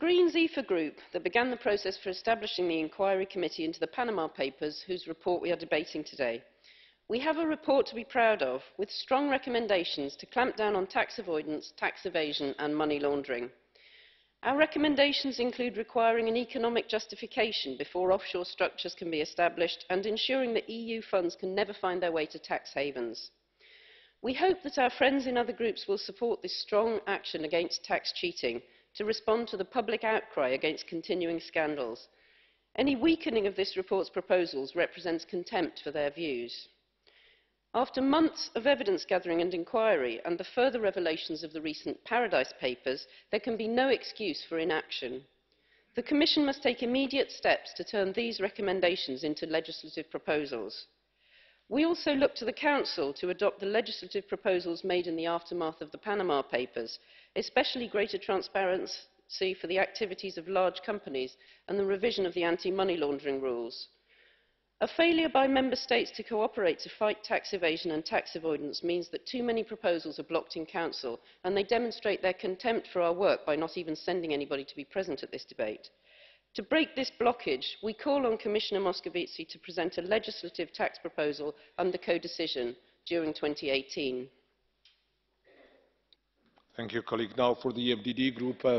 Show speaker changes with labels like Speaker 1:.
Speaker 1: Greens EFA group that began the process for establishing the inquiry committee into the Panama Papers, whose report we are debating today. We have a report to be proud of, with strong recommendations to clamp down on tax avoidance, tax evasion and money laundering. Our recommendations include requiring an economic justification before offshore structures can be established and ensuring that EU funds can never find their way to tax havens. We hope that our friends in other groups will support this strong action against tax cheating to respond to the public outcry against continuing scandals. Any weakening of this report's proposals represents contempt for their views. After months of evidence gathering and inquiry and the further revelations of the recent Paradise Papers, there can be no excuse for inaction. The Commission must take immediate steps to turn these recommendations into legislative proposals. We also look to the Council to adopt the legislative proposals made in the aftermath of the Panama Papers, especially greater transparency for the activities of large companies and the revision of the anti-money laundering rules. A failure by member states to cooperate to fight tax evasion and tax avoidance means that too many proposals are blocked in council and they demonstrate their contempt for our work by not even sending anybody to be present at this debate. To break this blockage, we call on Commissioner Moscovici to present a legislative tax proposal under co-decision during 2018.
Speaker 2: Thank you, colleague. Now for the FDD e group. Uh,